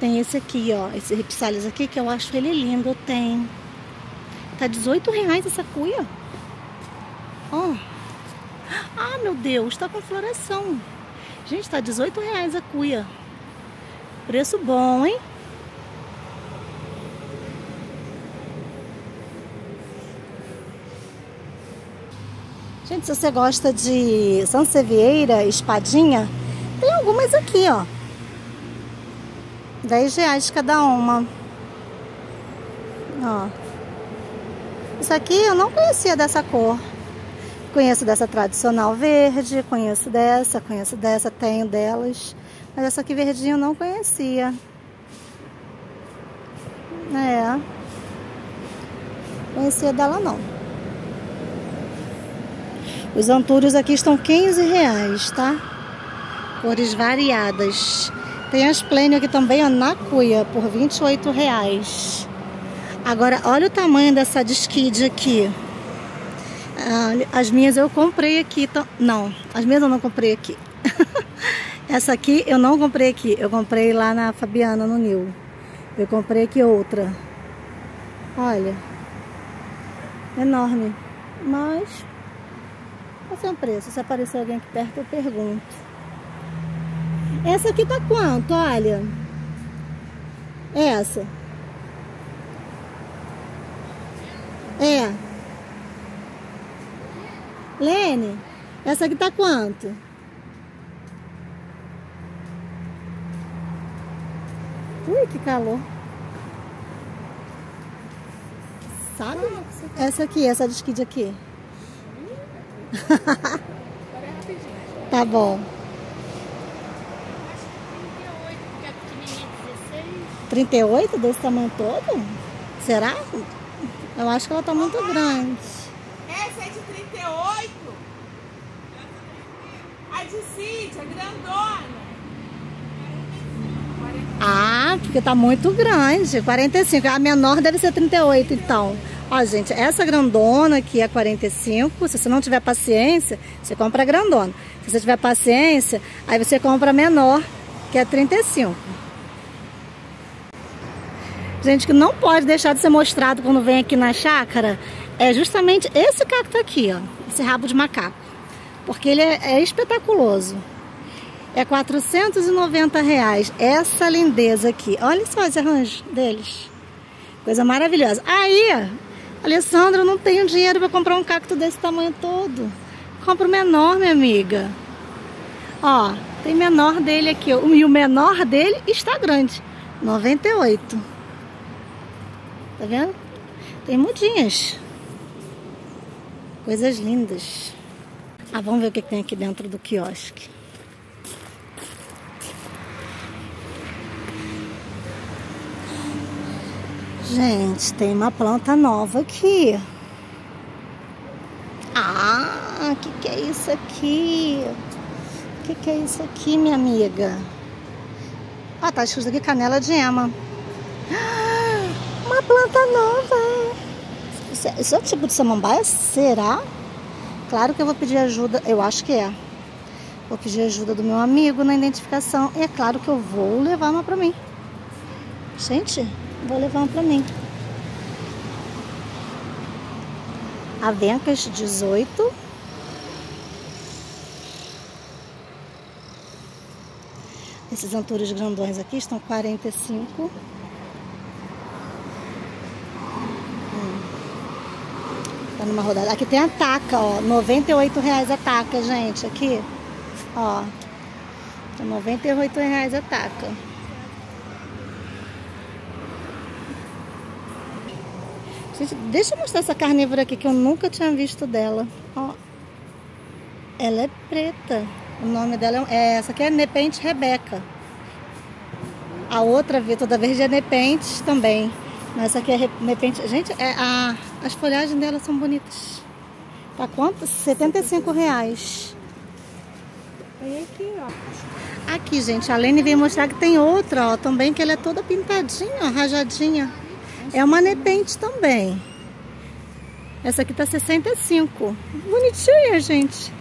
Tem esse aqui, ó. Esse ripsales aqui que eu acho ele lindo. Tem. Tá 18 reais essa cuia. Ó. Ah, meu Deus, tá com floração. Gente, tá 18 reais a cuia. Preço bom, hein? Gente, se você gosta de sansevieira, espadinha, tem algumas aqui, ó. 10 reais cada uma. Ó. Isso aqui eu não conhecia dessa cor. Conheço dessa tradicional verde, conheço dessa, conheço dessa, tenho delas. Mas essa aqui verdinha eu não conhecia. É. Conhecia dela não. Os antúrios aqui estão 15 reais, tá? Cores variadas. Tem as plênio aqui também, ó, na cuia, por 28 reais. Agora, olha o tamanho dessa disquide aqui. Ah, as minhas eu comprei aqui. Não, as minhas eu não comprei aqui. Essa aqui eu não comprei aqui. Eu comprei lá na Fabiana, no Nil. Eu comprei aqui outra. Olha. Enorme. Mas qual é o preço? Se aparecer alguém aqui perto, eu pergunto. Essa aqui tá quanto? Olha. Essa. É. Lene, essa aqui tá quanto? Ui, que calor. Sabe? Essa aqui, essa de skid aqui. tá bom. 38 desse tamanho todo? Será? Eu acho que ela tá muito grande. Essa é de 38? A a grandona. Ah, porque tá muito grande. 45. A menor deve ser 38, então. Ó, gente, essa grandona aqui é 45. Se você não tiver paciência, você compra a grandona. Se você tiver paciência, aí você compra a menor, que é 35. Gente, que não pode deixar de ser mostrado quando vem aqui na chácara é justamente esse cacto aqui, ó. Esse rabo de macaco. Porque ele é, é espetaculoso. É 490 reais. Essa lindeza aqui. Olha só esse arranjo deles. Coisa maravilhosa. Aí, Alessandra, eu não tenho dinheiro para comprar um cacto desse tamanho todo. Compra o menor, minha amiga. Ó, tem menor dele aqui. E o menor dele está grande. 98. Tá vendo? Tem mudinhas. Coisas lindas. Ah, vamos ver o que tem aqui dentro do quiosque. Gente, tem uma planta nova aqui. Ah, o que, que é isso aqui? O que, que é isso aqui, minha amiga? Ah, tá escrito aqui canela de ema. Uma planta nova. Isso é, isso é tipo de samambaia? Será? Claro que eu vou pedir ajuda, eu acho que é. Vou pedir ajuda do meu amigo na identificação. E é claro que eu vou levar uma pra mim. Gente, Vou levar um pra mim. Avencas 18. Esses antúrios grandões aqui estão 45. Tá numa rodada. Aqui tem a taca, ó. 98 reais a taca, gente. Aqui, ó. Tá 98 reais a taca. Gente, deixa eu mostrar essa carnívora aqui que eu nunca tinha visto dela. Ó, ela é preta. O nome dela é, é essa aqui é Nepente Rebeca. A outra toda verde é Nepente também. Mas essa aqui é Nepente. Gente, é a, as folhagens dela são bonitas. Tá quanto? 75 reais. aqui, ó. Aqui, gente, a Lene veio mostrar que tem outra, ó, também, que ela é toda pintadinha, ó, rajadinha. É uma nepente também. Essa aqui tá 65. Bonitinha, gente.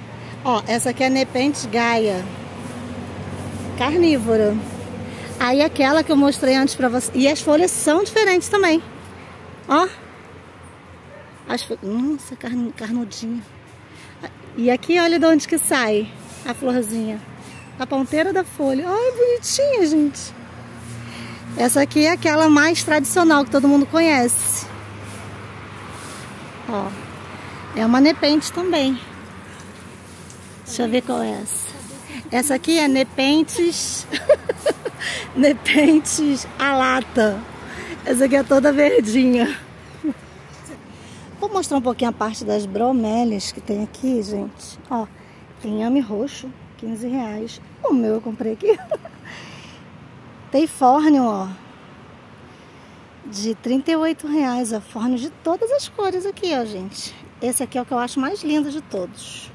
Ó, essa aqui é a nepente gaia. Carnívora. Aí aquela que eu mostrei antes pra você. E as folhas são diferentes também. Ó. As Nossa, carn... carnudinha. E aqui, olha de onde que sai a florzinha. A ponteira da folha. Ai, bonitinha, gente. Essa aqui é aquela mais tradicional que todo mundo conhece. Ó, é uma nepente também. Deixa eu ver qual é essa. Essa aqui é nepentes, nepentes a lata. Essa aqui é toda verdinha. Vou mostrar um pouquinho a parte das bromélias que tem aqui, gente. Ó, tem ame roxo, 15 reais. O meu eu comprei aqui. Tem fórnio, ó. De 38 reais, ó. Fórnio de todas as cores aqui, ó, gente. Esse aqui é o que eu acho mais lindo de todos.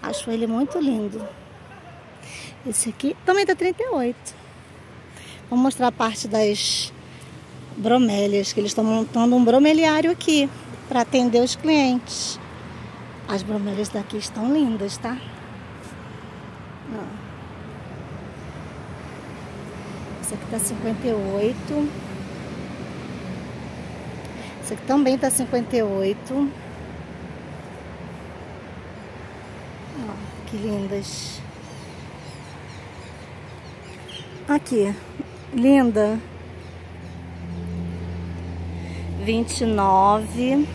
Acho ele muito lindo. Esse aqui também tá 38. Vou mostrar parte das bromélias, que eles estão montando um bromeliário aqui para atender os clientes. As bromélias daqui estão lindas, tá? Ó. Aqui tá 58. Esse aqui também tá 58. Ó, que lindas. Aqui, linda. 29.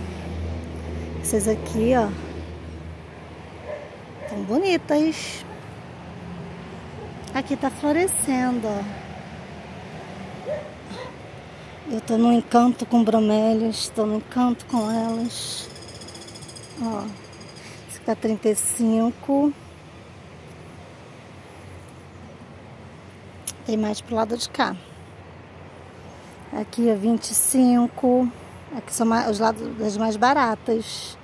Essas aqui, ó. Tão bonitas. Aqui tá florescendo, ó. Eu tô no encanto com bromélias, tô no encanto com elas. Ó, esse tá 35. Tem mais pro lado de cá. Aqui é 25. Aqui são os lados das mais baratas.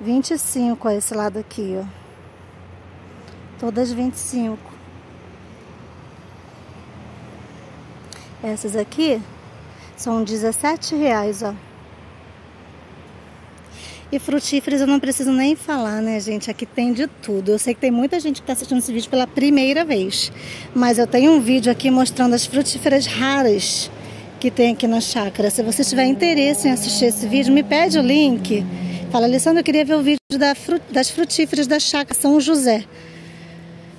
25, ó, esse lado aqui, ó. Todas 25. Essas aqui são 17 reais, ó. E frutíferas eu não preciso nem falar, né, gente? Aqui tem de tudo. Eu sei que tem muita gente que está assistindo esse vídeo pela primeira vez. Mas eu tenho um vídeo aqui mostrando as frutíferas raras que tem aqui na chácara. Se você tiver interesse em assistir esse vídeo, me pede o link. Fala, Alessandra, eu queria ver o vídeo da frut das frutíferas da chácara São José.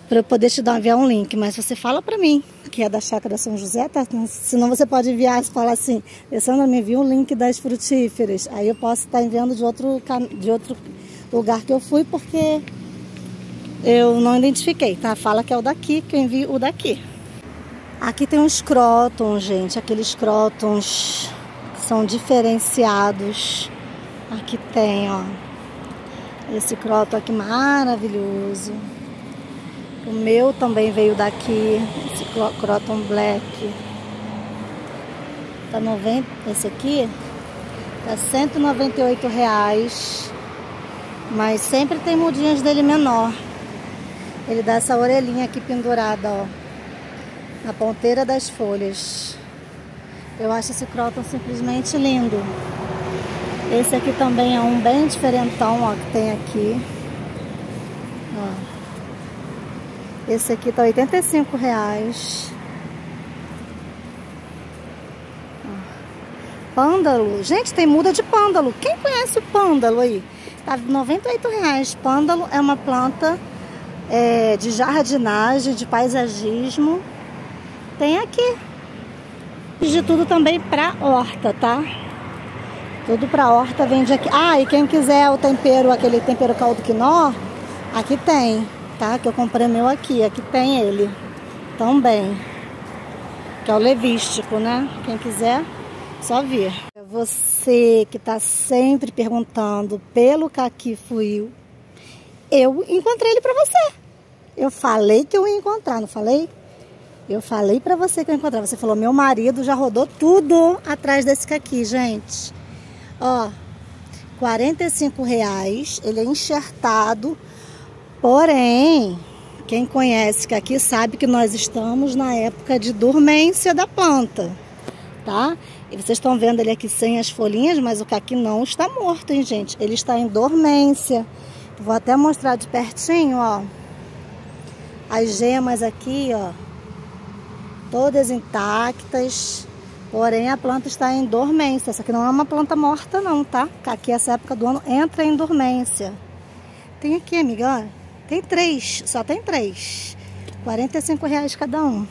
Para eu poder te dar, enviar um link. Mas você fala para mim que é da chácara São José, tá? Senão você pode enviar e falar assim, Alessandra, me envia um link das frutíferas. Aí eu posso estar enviando de outro, de outro lugar que eu fui, porque eu não identifiquei, tá? Fala que é o daqui, que eu envio o daqui. Aqui tem uns crótons, gente, aqueles crótons que são diferenciados. Aqui tem, ó, esse cróton aqui maravilhoso. O meu também veio daqui, esse cróton black. Tá 90, esse aqui tá 198 reais. Mas sempre tem mudinhas dele menor. Ele dá essa orelhinha aqui pendurada, ó na ponteira das folhas. Eu acho esse croton simplesmente lindo. Esse aqui também é um bem diferentão, ó, que tem aqui. Ó. Esse aqui tá 85 reais. Pândalo. Gente, tem muda de pândalo. Quem conhece o pândalo aí? Tá 98 reais. Pândalo é uma planta é, de jardinagem, de paisagismo. Tem aqui. De tudo também pra horta, tá? Tudo pra horta vende aqui. Ah, e quem quiser o tempero, aquele tempero caldo quinó, aqui tem, tá? Que eu comprei meu aqui. Aqui tem ele também. Que é o levístico, né? Quem quiser, só vir. Você que tá sempre perguntando pelo caqui fuil, eu encontrei ele pra você. Eu falei que eu ia encontrar, não falei? Eu falei para você que eu encontrava. Você falou, meu marido já rodou tudo atrás desse caqui, gente. Ó, 45 reais. Ele é enxertado. Porém, quem conhece caqui sabe que nós estamos na época de dormência da planta, tá? E vocês estão vendo ele aqui sem as folhinhas, mas o caqui não está morto, hein, gente? Ele está em dormência. Vou até mostrar de pertinho, ó. As gemas aqui, ó todas intactas. Porém, a planta está em dormência. Essa aqui não é uma planta morta não, tá? Aqui, essa época do ano, entra em dormência. Tem aqui, amiga, ó. Tem três, só tem três. 45 reais cada um.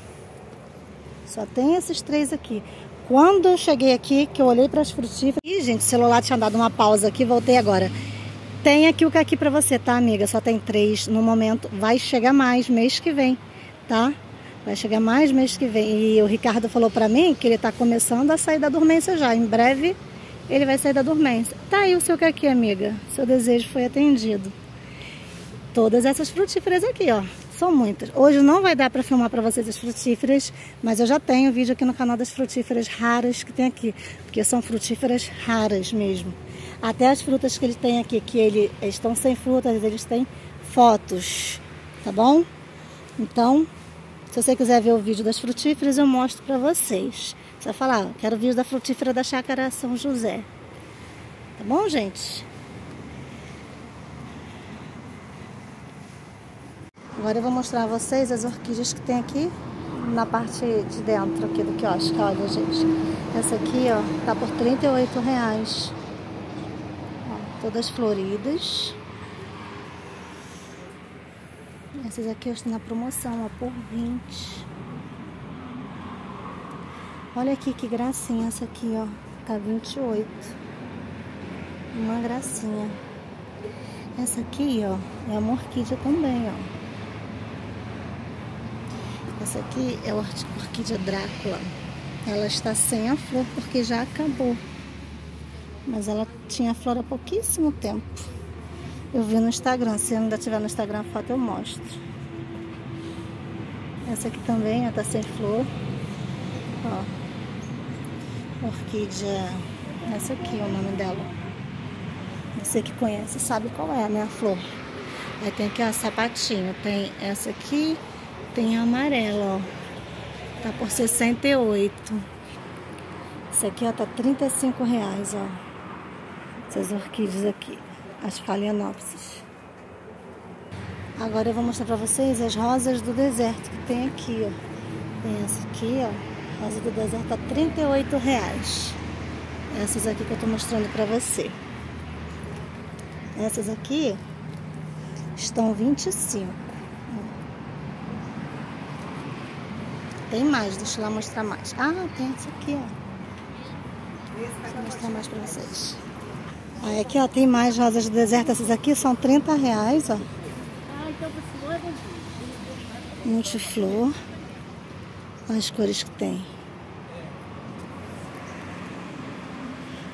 Só tem esses três aqui. Quando eu cheguei aqui, que eu olhei para as frutíferas... Ih, gente, o celular tinha dado uma pausa aqui, voltei agora. Tem aqui o que aqui para você, tá, amiga? Só tem três no momento. Vai chegar mais mês que vem, tá? Vai chegar mais mês que vem. E o Ricardo falou para mim que ele está começando a sair da dormência já. Em breve ele vai sair da dormência. Tá aí o seu que aqui, amiga. Seu desejo foi atendido. Todas essas frutíferas aqui, ó. São muitas. Hoje não vai dar para filmar para vocês as frutíferas, mas eu já tenho vídeo aqui no canal das frutíferas raras que tem aqui. Porque são frutíferas raras mesmo. Até as frutas que ele tem aqui, que ele, estão sem frutas, eles têm fotos. Tá bom? Então, se você quiser ver o vídeo das frutíferas, eu mostro para vocês. Você vai falar, quero o vídeo da frutífera da chácara São José. Tá bom, gente? Agora eu vou mostrar a vocês as orquídeas que tem aqui na parte de dentro aqui do quiosque. Olha, gente. Essa aqui, ó, tá por 38 reais. Ó, todas floridas. Essas aqui eu estou na promoção, ó, por 20. Olha aqui que gracinha essa aqui, ó. Tá 28. Uma gracinha. Essa aqui, ó, é uma orquídea também, ó. Essa aqui é a orquídea Drácula. Ela está sem a flor porque já acabou. Mas ela tinha flor há pouquíssimo tempo. Eu vi no Instagram, se ainda tiver no Instagram a foto eu mostro. Essa aqui também, ó, tá sem flor. Ó. Orquídea. Essa aqui é o nome dela. Você que conhece sabe qual é a minha flor. Aí tem aqui, ó, sapatinho. Tem essa aqui, tem a amarela, ó. Tá por 68. Esse aqui, ó, tá 35 reais, ó. Essas orquídeas aqui as phalaenopsis. Agora eu vou mostrar para vocês as rosas do deserto que tem aqui, ó. Tem essa aqui, ó, Rosa do deserto a 38 reais. Essas aqui que eu tô mostrando pra você. Essas aqui estão 25. Tem mais, deixa eu lá mostrar mais. Ah, tem essa aqui, ó. Vou mostrar mais pra vocês. Aí aqui, ó, tem mais rosas do deserto. Essas aqui são 30 reais, ó. Multiflor. Olha as cores que tem.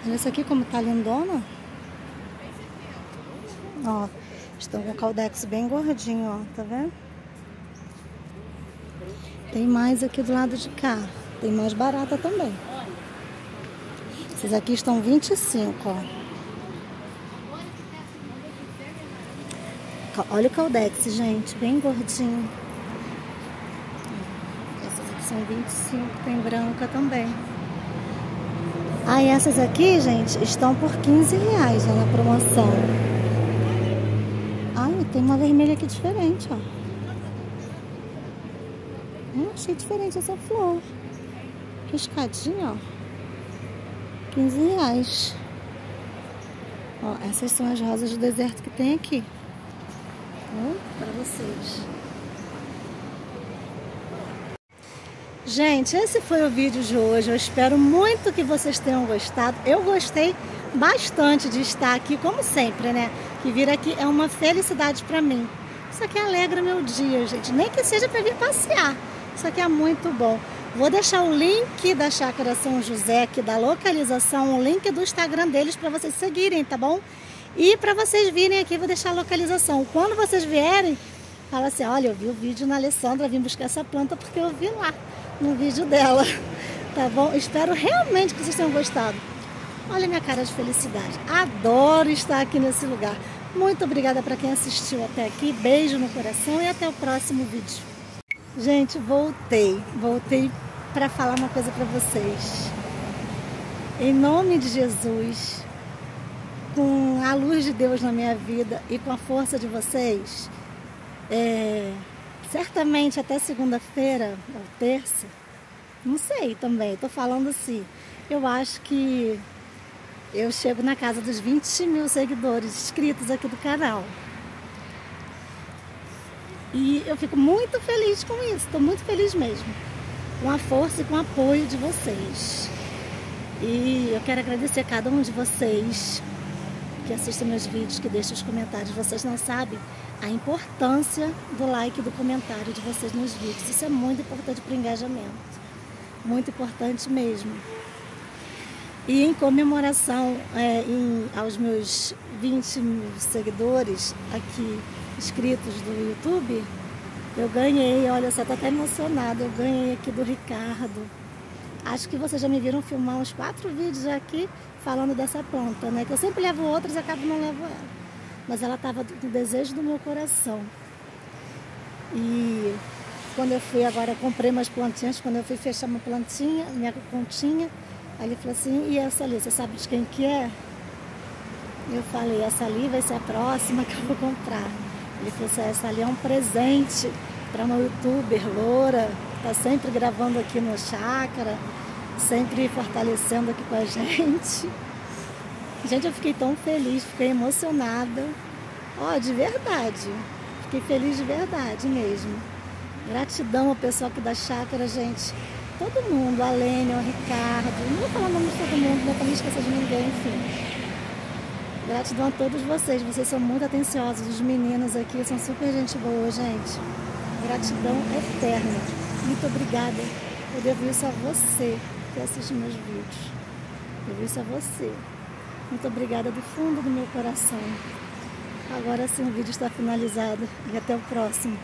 Olha essa aqui como tá lindona. Ó, estão com o caldex bem gordinho, ó, tá vendo? Tem mais aqui do lado de cá. Tem mais barata também. Esses aqui estão 25, ó. Olha o caldex, gente, bem gordinho. Essas aqui são 25, tem branca também. Aí ah, essas aqui, gente, estão por 15 reais ó, na promoção. Ai, tem uma vermelha aqui diferente, ó. Achei diferente essa flor. Riscadinha, ó. 15 reais. Ó, essas são as rosas do deserto que tem aqui. Hum, para vocês. Gente, esse foi o vídeo de hoje. Eu espero muito que vocês tenham gostado. Eu gostei bastante de estar aqui, como sempre, né? Que vir aqui é uma felicidade para mim. Isso aqui alegra meu dia, gente. Nem que seja para vir passear. Isso aqui é muito bom. Vou deixar o link da Chácara São José, aqui da localização, o link do Instagram deles para vocês seguirem, tá bom? E para vocês virem aqui, vou deixar a localização. Quando vocês vierem, fala assim, olha, eu vi o vídeo na Alessandra, vim buscar essa planta porque eu vi lá no vídeo dela. Tá bom? Espero realmente que vocês tenham gostado. Olha minha cara de felicidade. Adoro estar aqui nesse lugar. Muito obrigada para quem assistiu até aqui. Beijo no coração e até o próximo vídeo. Gente, voltei. Voltei para falar uma coisa para vocês. Em nome de Jesus, com a luz de Deus na minha vida e com a força de vocês, é, certamente até segunda-feira, ou terça, não sei também, tô falando assim, eu acho que eu chego na casa dos 20 mil seguidores inscritos aqui do canal. E eu fico muito feliz com isso, estou muito feliz mesmo. Com a força e com o apoio de vocês. E eu quero agradecer a cada um de vocês que assistem meus vídeos, que deixam os comentários. Vocês não sabem a importância do like e do comentário de vocês nos vídeos. Isso é muito importante para o engajamento. Muito importante mesmo. E em comemoração é, em, aos meus 20 mil seguidores aqui inscritos do YouTube, eu ganhei, olha, você está até emocionada, eu ganhei aqui do Ricardo. Acho que vocês já me viram filmar uns quatro vídeos aqui falando dessa planta, né? Que eu sempre levo outras e acabo não levo ela mas ela estava no desejo do meu coração. E quando eu fui agora, eu comprei umas plantinhas, quando eu fui fechar uma plantinha, minha continha, aí ele falou assim, e essa ali, você sabe de quem que é? Eu falei, essa ali vai ser a próxima que eu vou comprar. Ele falou assim, essa ali é um presente para uma youtuber loura, está sempre gravando aqui no Chácara, sempre fortalecendo aqui com a gente. Gente, eu fiquei tão feliz, fiquei emocionada. Ó, oh, de verdade. Fiquei feliz de verdade mesmo. Gratidão ao pessoal aqui da chácara, gente. Todo mundo, a Lênia, o Ricardo. Não vou falar o nome de todo mundo, não para não esquecer de ninguém, enfim. Gratidão a todos vocês, vocês são muito atenciosos. Os meninos aqui são super gente boa, gente. Gratidão eterna. Muito obrigada. Eu devo isso a você que assiste meus vídeos. Eu devo isso a você. Muito obrigada do fundo do meu coração. Agora sim o vídeo está finalizado e até o próximo.